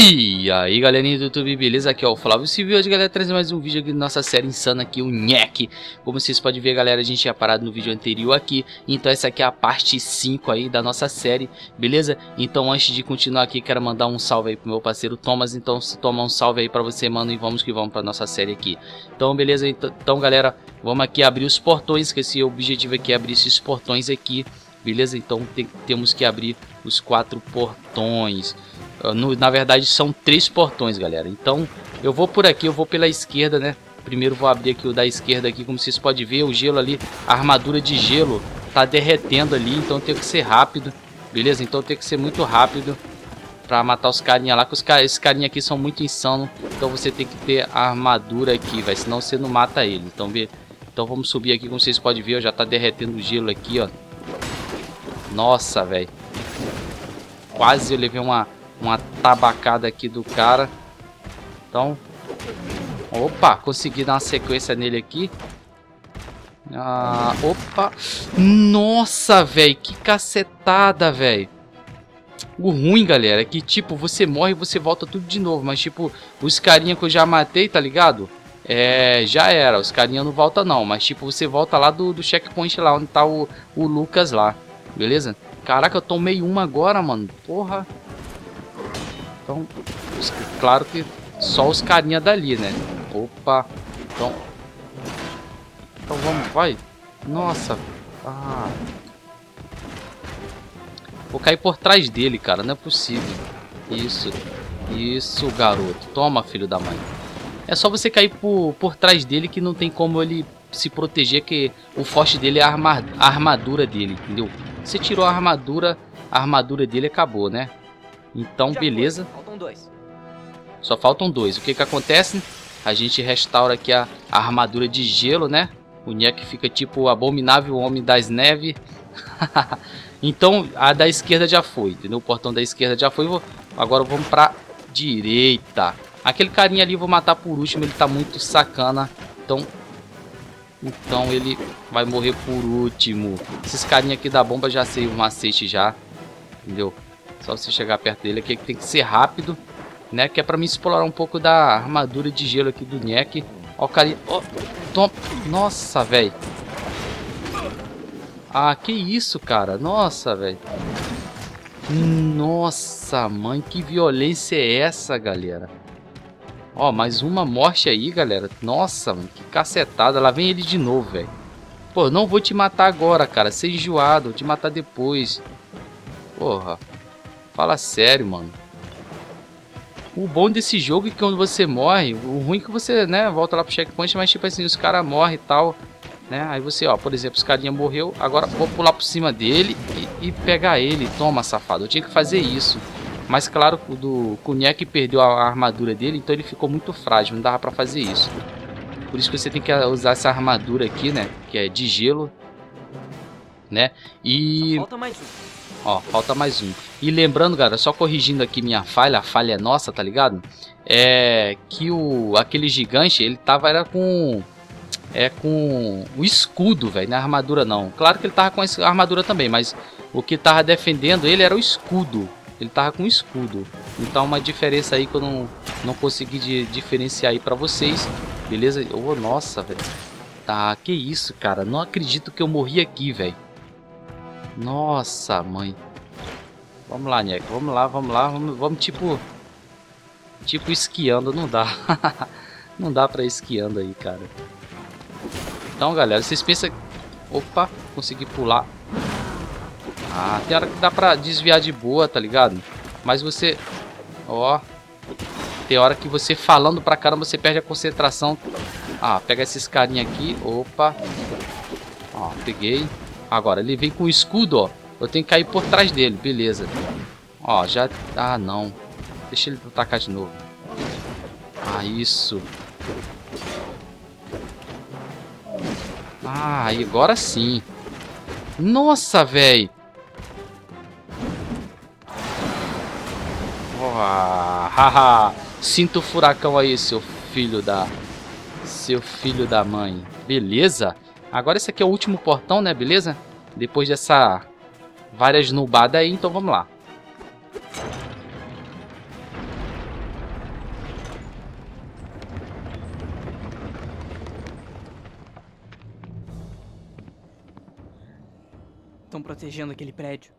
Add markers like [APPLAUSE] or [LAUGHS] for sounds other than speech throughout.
E aí galerinha do YouTube, beleza? Aqui é o Flávio Silvio hoje galera trazendo mais um vídeo aqui da nossa série insana aqui, o Nhek Como vocês podem ver galera, a gente tinha parado no vídeo anterior aqui Então essa aqui é a parte 5 aí da nossa série, beleza? Então antes de continuar aqui, quero mandar um salve aí pro meu parceiro Thomas Então se toma um salve aí pra você mano e vamos que vamos pra nossa série aqui Então beleza, então galera, vamos aqui abrir os portões Que esse objetivo aqui é abrir esses portões aqui Beleza? Então tem, temos que abrir os quatro portões no, na verdade são três portões, galera. Então eu vou por aqui, eu vou pela esquerda, né? Primeiro vou abrir aqui o da esquerda aqui, como vocês podem ver, o gelo ali, a armadura de gelo tá derretendo ali, então tem que ser rápido, beleza? Então tem que ser muito rápido pra matar os carinha lá, que os car esses carinha aqui são muito insanos, então você tem que ter a armadura aqui, vai, senão você não mata ele. Então, vê, então vamos subir aqui, como vocês podem ver, ó, já tá derretendo o gelo aqui, ó. Nossa, velho. Quase eu levei uma uma tabacada aqui do cara. Então, opa, consegui dar uma sequência nele aqui. Ah, opa. Nossa, velho, que cacetada, velho. O ruim, galera, é que, tipo, você morre e você volta tudo de novo. Mas, tipo, os carinha que eu já matei, tá ligado? É, já era. Os carinha não volta não. Mas, tipo, você volta lá do, do checkpoint lá, onde tá o, o Lucas lá. Beleza? Caraca, eu tomei uma agora, mano. Porra. Então, claro que só os carinha dali, né? Opa. Então. Então vamos, vai. Nossa. Ah. Vou cair por trás dele, cara. Não é possível. Isso. Isso, garoto. Toma, filho da mãe. É só você cair por, por trás dele que não tem como ele se proteger, que o forte dele é a armadura dele, entendeu? Você tirou a armadura, a armadura dele acabou, né? Então, Já beleza. Foi. Faltam dois. Só faltam dois. O que que acontece? A gente restaura aqui a, a armadura de gelo, né? O Niek fica tipo o abominável homem das neves. [LAUGHS] então, a da esquerda já foi, entendeu? O portão da esquerda já foi. Agora vamos pra direita. Aquele carinha ali eu vou matar por último, ele tá muito sacana. Então, então ele vai morrer por último. Esses carinha aqui da bomba já sei o macete já. Entendeu? Só você chegar perto dele aqui, tem que ser rápido, né? Que é pra me explorar um pouco da armadura de gelo aqui do Niek. Ó o carinha... Ó, tom... Nossa, velho. Ah, que isso, cara. Nossa, velho. Nossa, mãe, que violência é essa, galera? Ó, mais uma morte aí, galera. Nossa, mano, que cacetada. Lá vem ele de novo, velho. Pô, não vou te matar agora, cara. Ser enjoado, vou te matar depois. Porra. Fala sério, mano. O bom desse jogo é que quando você morre, o ruim é que você, né, volta lá pro checkpoint, mas tipo assim, os caras morrem e tal, né? Aí você, ó, por exemplo, os carinha morreu, agora vou pular por cima dele e, e pegar ele. Toma, safado. Eu tinha que fazer isso. Mas claro, o do Kunyak perdeu a armadura dele, então ele ficou muito frágil, não dava pra fazer isso. Por isso que você tem que usar essa armadura aqui, né, que é de gelo, né? E... Só falta mais um. Ó, falta mais um. E lembrando, galera, só corrigindo aqui minha falha, a falha é nossa, tá ligado? É que o aquele gigante, ele tava era com é com o escudo, velho, na armadura não. Claro que ele tava com a armadura também, mas o que tava defendendo ele era o escudo. Ele tava com escudo. Então uma diferença aí que eu não, não consegui de, diferenciar aí pra vocês. Beleza? Oh, nossa, velho. Tá, que isso, cara. Não acredito que eu morri aqui, velho. Nossa, mãe. Vamos lá, Neco. Vamos lá, vamos lá. Vamos, vamos tipo... Tipo esquiando. Não dá. [LAUGHS] não dá pra ir esquiando aí, cara. Então, galera, vocês pensam... Opa, consegui pular. Ah, tem hora que dá pra desviar de boa, tá ligado? Mas você... Ó... Tem hora que você falando pra caramba, você perde a concentração. Ah, pega esses carinha aqui. Opa. Ó, peguei. Agora, ele vem com o escudo, ó. Eu tenho que cair por trás dele, beleza. Ó, já... Ah, não. Deixa ele atacar de novo. Ah, isso. Ah, e agora sim. Nossa, velho. haha. Sinto o furacão aí, seu filho da... Seu filho da mãe. Beleza? Agora esse aqui é o último portão, né? Beleza? Depois dessa várias nubadas aí, então vamos lá. Estão protegendo aquele prédio.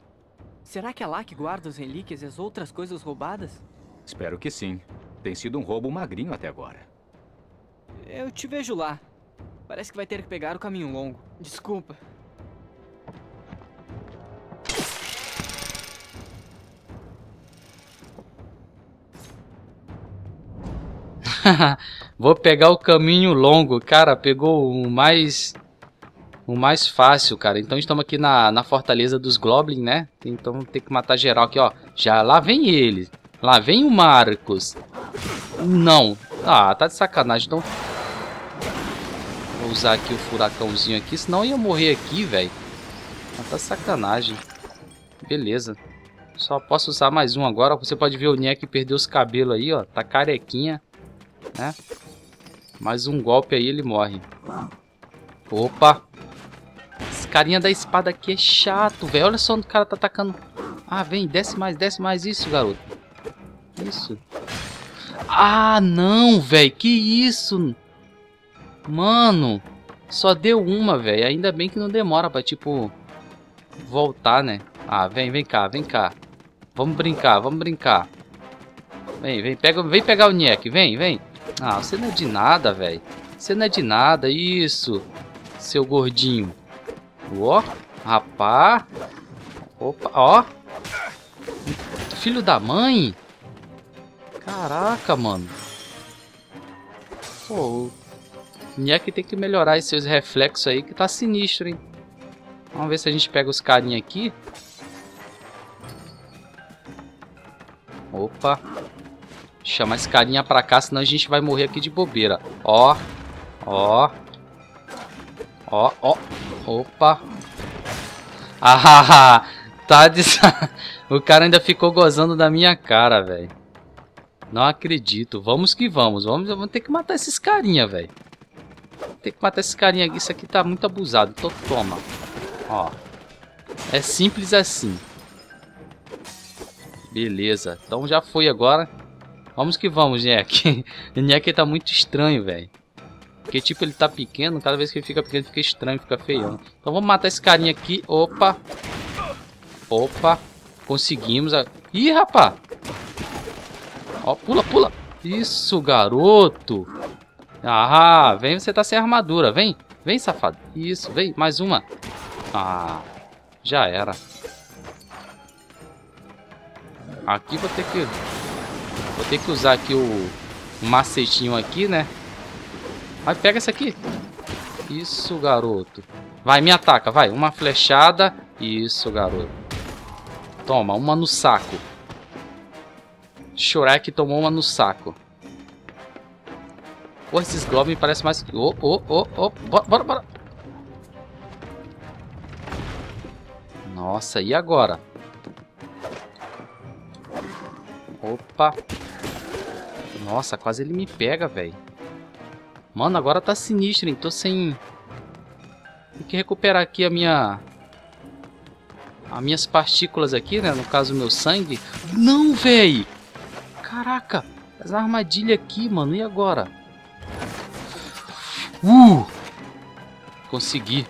Será que é lá que guarda as relíquias e as outras coisas roubadas? Espero que sim. Tem sido um roubo magrinho até agora. Eu te vejo lá. Parece que vai ter que pegar o caminho longo. Desculpa. [LAUGHS] Vou pegar o caminho longo, cara. Pegou o mais o mais fácil, cara. Então estamos aqui na, na fortaleza dos Goblins, né? Então tem que matar geral aqui, ó. Já lá vem ele. Lá vem o Marcos. Não. Ah, tá de sacanagem. Então usar aqui o furacãozinho aqui, senão ia morrer aqui, velho. Tá sacanagem. Beleza. Só posso usar mais um agora. Você pode ver o Neck perdeu os cabelos aí, ó. Tá carequinha né? Mais um golpe aí ele morre. Opa! Esse carinha da espada aqui é chato, velho. Olha só onde o cara tá atacando. Ah, vem, desce mais, desce mais. Isso, garoto. Isso. Ah, não, velho. Que isso? Mano. Só deu uma, velho. Ainda bem que não demora pra, tipo... Voltar, né? Ah, vem, vem cá, vem cá. Vamos brincar, vamos brincar. Vem, vem, pega, vem pegar o Niek, vem, vem. Ah, você não é de nada, velho. Você não é de nada, isso. Seu gordinho. Ó, rapá. Opa, ó. Filho da mãe. Caraca, mano. Pô, o Niek tem que melhorar esses reflexos aí, que tá sinistro, hein. Vamos ver se a gente pega os carinha aqui. Opa. Chama esse carinha pra cá, senão a gente vai morrer aqui de bobeira. Ó. Ó. Ó, ó. Opa. Ah, [LAUGHS] tá de... [LAUGHS] o cara ainda ficou gozando da minha cara, velho. Não acredito. Vamos que vamos. Vamos, vamos ter que matar esses carinha, velho. Tem que matar esse carinha aqui. Isso aqui tá muito abusado. Então toma. Ó. É simples assim. Beleza. Então já foi agora. Vamos que vamos, o Niek [LAUGHS] tá muito estranho, velho. Porque, tipo, ele tá pequeno. Cada vez que ele fica pequeno, fica estranho, fica feião. Então vamos matar esse carinha aqui. Opa. Opa. Conseguimos. A... Ih, rapá. Ó, pula, pula. Isso, garoto. Ah, vem, você tá sem armadura. Vem, vem, safado. Isso, vem, mais uma. Ah, já era. Aqui vou ter que Vou ter que usar aqui o macetinho aqui, né? Vai, pega essa aqui. Isso, garoto. Vai, me ataca, vai. Uma flechada. Isso, garoto. Toma, uma no saco. Shurek tomou uma no saco. Porra, esses goblins parecem mais... Ô, ô, ô, ô. Bora, bora, Nossa, e agora? Opa. Nossa, quase ele me pega, velho. Mano, agora tá sinistro, hein? Tô sem... Tem que recuperar aqui a minha... As minhas partículas aqui, né? No caso, meu sangue. Não, velho! Caraca! As armadilhas aqui, mano. E agora? Uh! Consegui.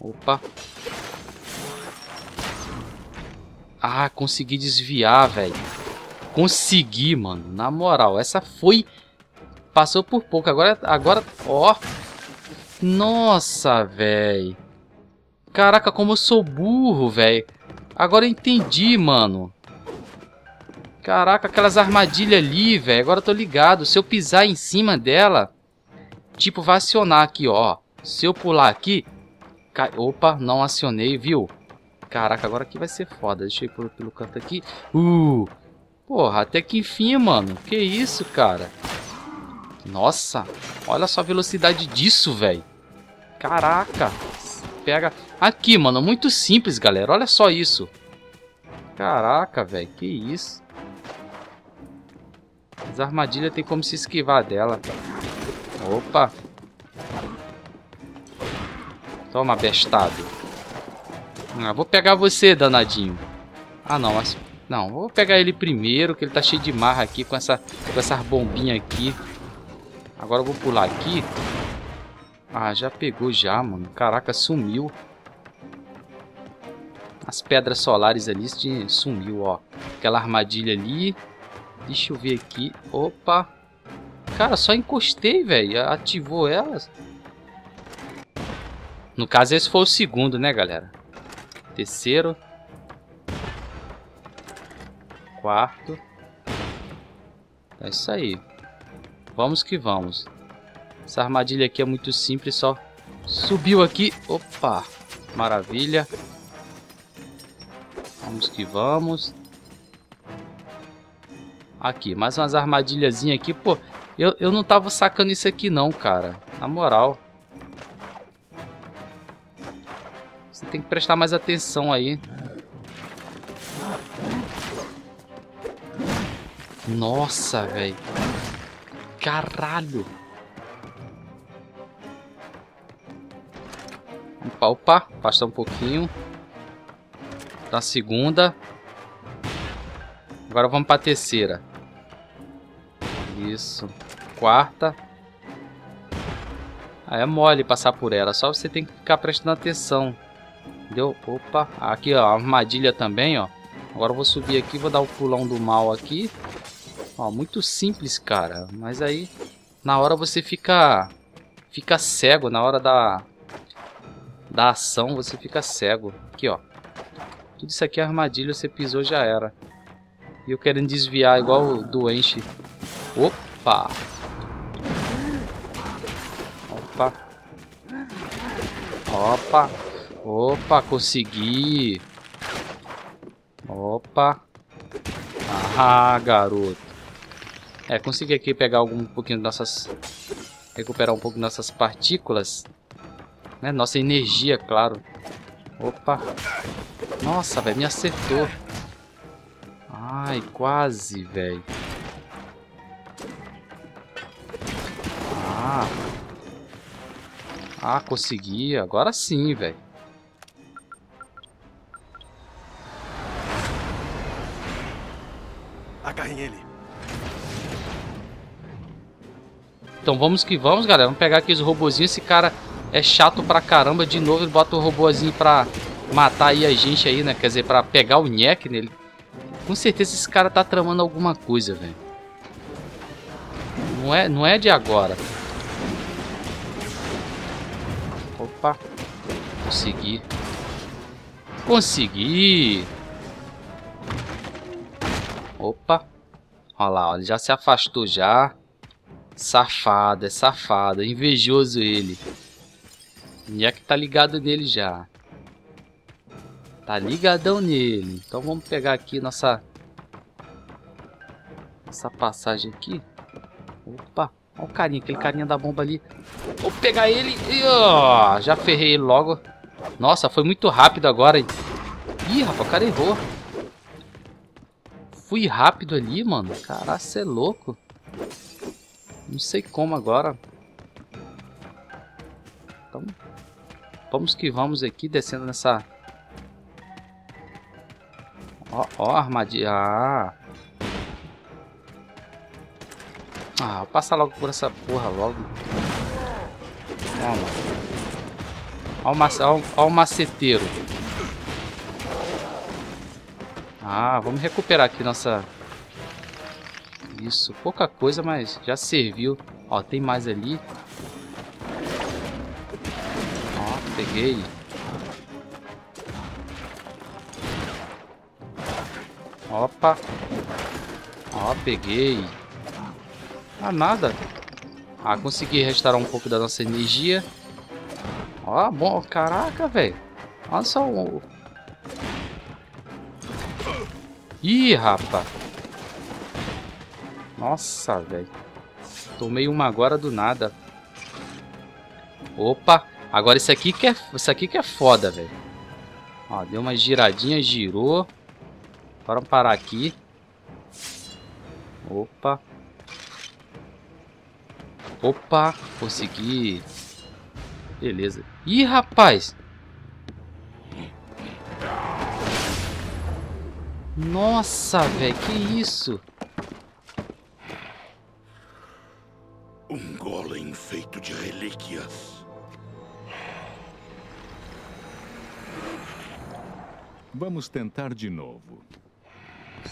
Opa. Ah, consegui desviar, velho. Consegui, mano. Na moral, essa foi... Passou por pouco. Agora, agora... Ó. Nossa, velho. Caraca, como eu sou burro, velho. Agora eu entendi, mano. Caraca, aquelas armadilhas ali, velho. Agora eu tô ligado. Se eu pisar em cima dela... Tipo, vai acionar aqui, ó. Se eu pular aqui... Opa, não acionei, viu? Caraca, agora aqui vai ser foda. Deixa eu ir pelo, pelo canto aqui. Uh! Porra, até que enfim, mano. Que isso, cara? Nossa, olha só a velocidade disso, velho. Caraca. Pega... Aqui, mano, muito simples, galera. Olha só isso. Caraca, velho. Que isso. As armadilhas tem como se esquivar dela. Opa. Toma, bestado. Ah, vou pegar você, danadinho. Ah, não, mas... Não, vou pegar ele primeiro, que ele tá cheio de marra aqui com essa com essas bombinhas aqui. Agora eu vou pular aqui. Ah, já pegou já, mano. Caraca, sumiu. As pedras solares ali sumiu, ó. Aquela armadilha ali. Deixa eu ver aqui. Opa. Cara, só encostei, velho. Ativou elas. No caso, esse foi o segundo, né, galera? Terceiro. Quarto. É isso aí. Vamos que vamos. Essa armadilha aqui é muito simples, só subiu aqui. Opa, maravilha. Vamos que vamos. Aqui, mais umas armadilhazinhas aqui. Pô, eu, eu não tava sacando isso aqui não, cara. Na moral. Você tem que prestar mais atenção aí. Nossa, velho. Caralho. Opa, opa. Afastar um pouquinho. Da segunda. Agora vamos para a terceira. Isso. Quarta. Ah, é mole passar por ela. Só você tem que ficar prestando atenção. Deu? Opa. Aqui, ó. Armadilha também, ó. Agora eu vou subir aqui. Vou dar o pulão do mal aqui. Ó, muito simples, cara. Mas aí, na hora você fica... Fica cego. Na hora da... Da ação, você fica cego. Aqui, ó. Tudo isso aqui é armadilha. Você pisou, já era. E eu querendo desviar igual doente. Opa! Opa! Opa! Opa, consegui! Opa! Ah, garoto! É, consegui aqui pegar algum um pouquinho dessas... Recuperar um pouco dessas partículas. Né? Nossa energia, claro. Opa. Nossa, velho, me acertou. Ai, quase, velho. Ah, consegui. Agora sim, velho. Agarrem ele. Então vamos que vamos, galera. Vamos pegar aqui os robozinhos. Esse cara é chato pra caramba. De novo ele bota o robozinho pra matar aí a gente aí, né? Quer dizer, pra pegar o Nhek nele. Com certeza esse cara tá tramando alguma coisa, velho. Não é, não é de agora. Opa. Consegui. Consegui. Opa. Olha lá, ele já se afastou já. Safado, é safado. É invejoso ele. é que tá ligado nele já. Tá ligadão nele. Então vamos pegar aqui nossa... Essa passagem aqui. Opa. Olha o carinha, aquele carinha da bomba ali. Vou pegar ele. E, ó, já ferrei ele logo. Nossa, foi muito rápido agora. Ih, rapaz, o cara errou. Fui rápido ali, mano. Caraca, você é louco. Não sei como agora. Então, vamos que vamos aqui, descendo nessa... Ó, ó armadilha. Ah. Ah, passa logo por essa porra logo. Toma. Ó o, mac... o maceteiro. Ah, vamos recuperar aqui nossa isso, pouca coisa, mas já serviu. Ó, tem mais ali. Ó, peguei. Opa. Ó, peguei. Ah, nada. Ah, consegui restaurar um pouco da nossa energia. Ó, bom. Caraca, velho. Olha só o... Ih, rapaz. Nossa, velho. Tomei uma agora do nada. Opa. Agora isso aqui que é, isso aqui que é foda, velho. Ó, deu uma giradinha, girou. Vamos parar aqui. Opa. Opa, consegui. Beleza. Ih, rapaz. Nossa, velho, que isso? Um golem feito de relíquias. Vamos tentar de novo. [LAUGHS]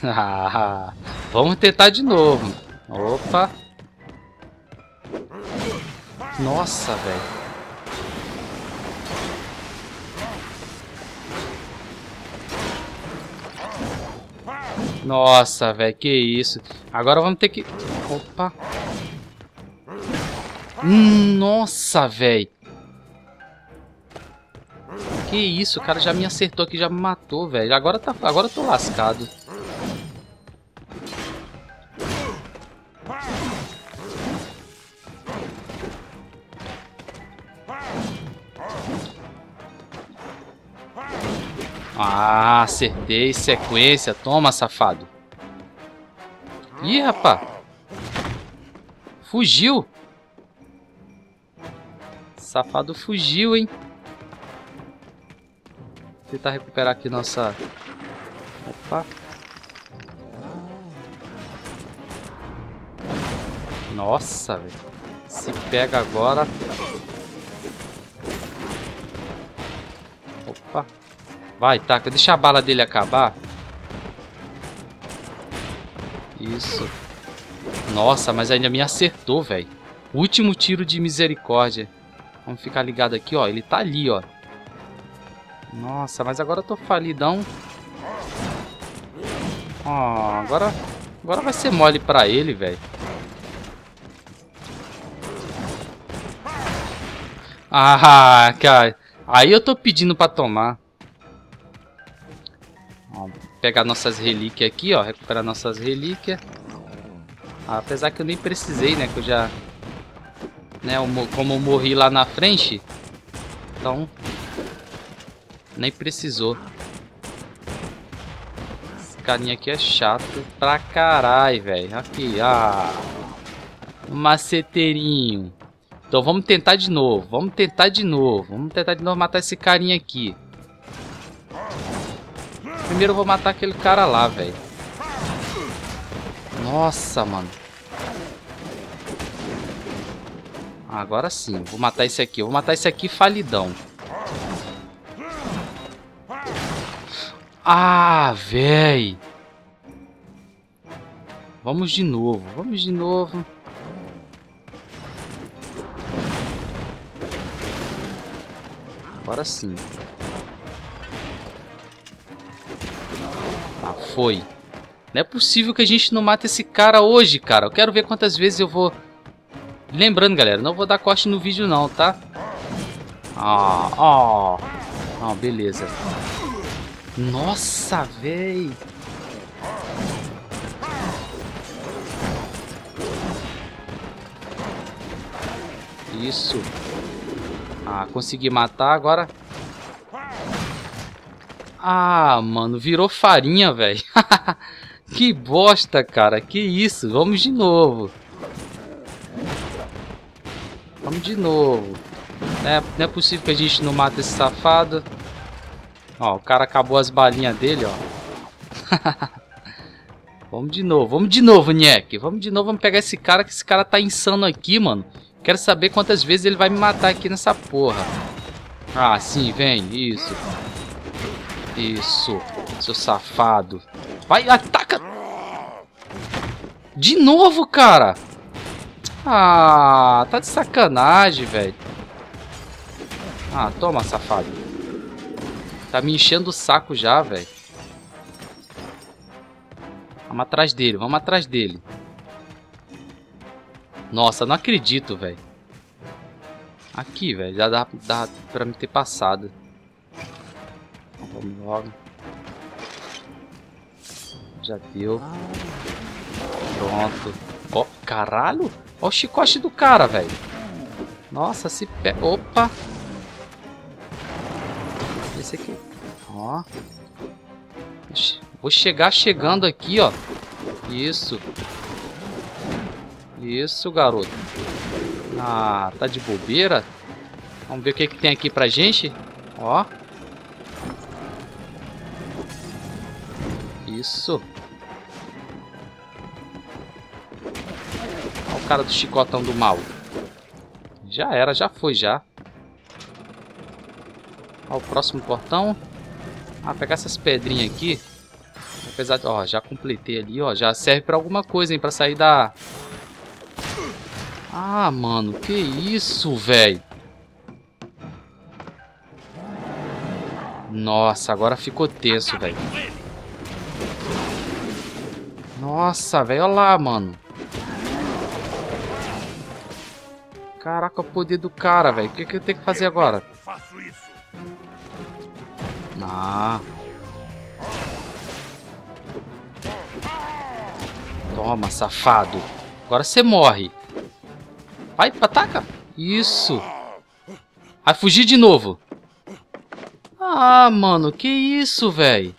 Ah, Vamos tentar de novo. Opa. Nossa, velho. Nossa, velho, que isso. Agora vamos ter que... Opa. Nossa, velho. Que isso, o cara já me acertou aqui, já me matou, velho. Agora, tá, agora eu tô lascado. Acertei. Sequência. Toma, safado. Ih, rapá. Fugiu. Safado fugiu, hein. Tentar recuperar aqui nossa... Opa. Nossa, velho. Se pega agora... Opa. Vai, taca. Deixa a bala dele acabar. Isso. Nossa, mas ainda me acertou, velho. Último tiro de misericórdia. Vamos ficar ligado aqui, ó. Ele tá ali, ó. Nossa, mas agora eu tô falidão. Ó, agora... Agora vai ser mole pra ele, velho. Ah, cara. Aí eu tô pedindo pra tomar. Ó, pegar nossas relíquias aqui, ó. Recuperar nossas relíquias. Ah, apesar que eu nem precisei, né? Que eu já... Né, eu, como eu morri lá na frente. Então... Nem precisou. Esse carinha aqui é chato pra caralho, velho. Aqui, ah... Maceteirinho. Então vamos tentar de novo. Vamos tentar de novo. Vamos tentar de novo matar esse carinha aqui. Primeiro eu vou matar aquele cara lá, velho. Nossa, mano. Agora sim. Vou matar esse aqui. vou matar esse aqui falidão. Ah, véi. Vamos de novo. Vamos de novo. Agora sim. Foi. Não é possível que a gente não mate esse cara hoje, cara. Eu quero ver quantas vezes eu vou... Lembrando, galera, não vou dar corte no vídeo não, tá? Ah, ó. Beleza. Nossa, véi. Isso. Ah, consegui matar agora. Ah, mano, virou farinha, velho. [LAUGHS] que bosta, cara. Que isso? Vamos de novo. Vamos de novo. É, não é possível que a gente não mate esse safado. Ó, o cara acabou as balinhas dele, ó. [LAUGHS] vamos de novo, vamos de novo, Nhek. Vamos de novo, vamos pegar esse cara, que esse cara tá insano aqui, mano. Quero saber quantas vezes ele vai me matar aqui nessa porra. Ah, sim, vem. Isso. Isso. Seu safado. Vai, ataca. De novo, cara. Ah, tá de sacanagem, velho. Ah, toma, safado. Tá me enchendo o saco já, velho. Vamos atrás dele, vamos atrás dele. Nossa, não acredito, velho. Aqui, velho. Já dá, dá pra me ter passado. Vamos logo. Já deu. Pronto. Ó, oh, caralho. Ó o chicote do cara, velho. Nossa, se pé. Opa. Esse aqui. Ó. Vou chegar chegando aqui, ó. Isso. Isso, garoto. Ah, tá de bobeira? Vamos ver o que, que tem aqui pra gente. Ó. Isso. Olha o cara do chicotão do mal. Já era, já foi já. Olha o próximo portão. Ah, pegar essas pedrinhas aqui. Apesar de, ó, já completei ali, ó. Já serve pra alguma coisa, hein, pra sair da... Ah, mano, que isso, velho. Nossa, agora ficou tenso, velho. Nossa, velho, olha lá, mano. Caraca, o poder do cara, velho. O que, que eu tenho que fazer agora? Ah. Toma, safado. Agora você morre. Vai, ataca. Isso. Vai fugir de novo. Ah, mano, que isso, velho?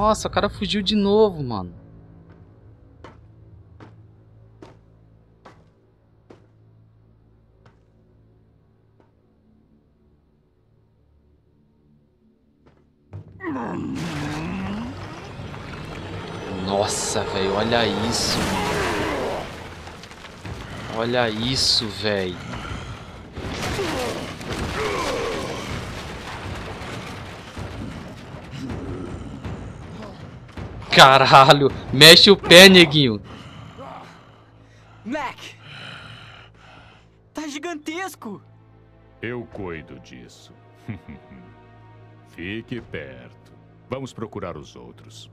Nossa, o cara fugiu de novo, mano. Nossa, velho, olha isso. Olha isso, velho. Caralho, mexe o pé, neguinho. Mac! Tá gigantesco! Eu cuido disso. [LAUGHS] Fique perto. Vamos procurar os outros.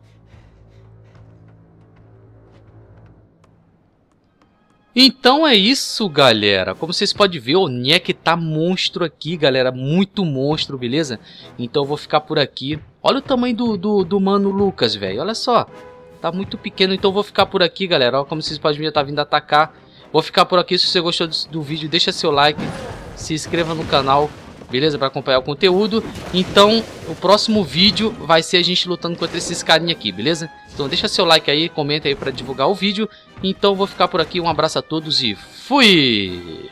Então é isso, galera. Como vocês podem ver, o Niek tá monstro aqui, galera. Muito monstro, beleza? Então eu vou ficar por aqui. Olha o tamanho do, do, do mano Lucas, velho. Olha só. Tá muito pequeno, então eu vou ficar por aqui, galera. Olha como vocês podem ver, tá vindo atacar. Vou ficar por aqui. Se você gostou do, do vídeo, deixa seu like. Se inscreva no canal beleza? Para acompanhar o conteúdo. Então, o próximo vídeo vai ser a gente lutando contra esses carinha aqui, beleza? Então deixa seu like aí, comenta aí para divulgar o vídeo. Então vou ficar por aqui, um abraço a todos e fui!